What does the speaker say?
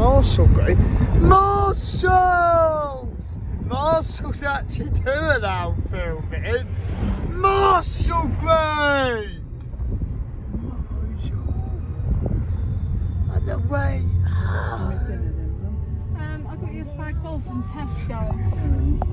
Marshall Group. Marshalls! Marshall's actually doing our filming. Marshall Group! Marshall. On the way out. Um, I got you a spag bowl from Tesco.